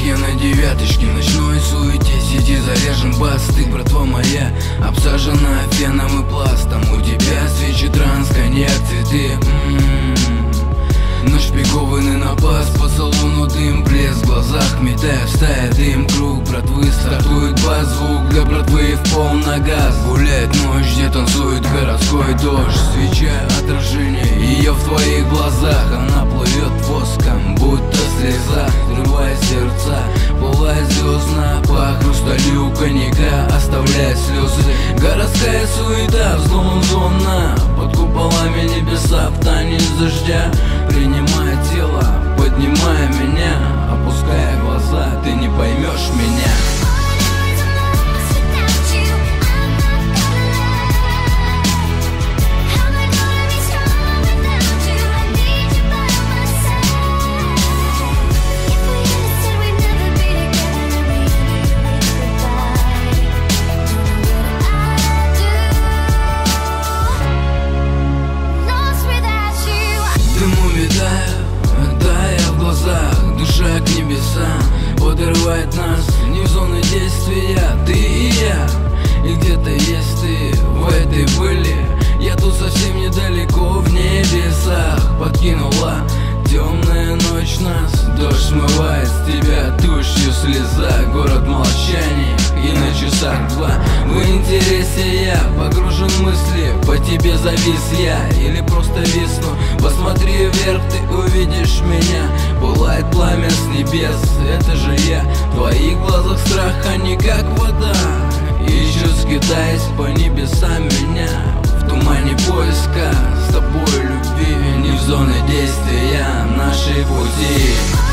я на девяточке Ночной суете, сиди заряжен бас Ты, братва моя, обсажена феном и пластом У тебя свечи транс, коньяк, цветы м-м-м. Нашпигованный на бас По салону дым, блеск в глазах Метая в стая дым, круг братвы Стартует бас, звук для братвы в пол на газ Гуляет ночь, где танцует городской суета, взлом зона Под куполами небеса в танец дождя. Принимая подрывает нас. Не в зоны действия, ты и я. И где-то есть ты в этой пыли. Я тут совсем недалеко в небесах. Подкинула темная ночь нас. Дождь смывает с тебя тушью слеза. Город молчания и на часах два. В интересе я погружен мысли По тебе завис я или просто висну Посмотри вверх, ты увидишь меня. Пылает пламя с небес, это же я. В твоих глазах страх, не как вода. Ищу, скитаясь по небесам меня. В тумане поиска с тобой любви Не в зоне действия нашей пути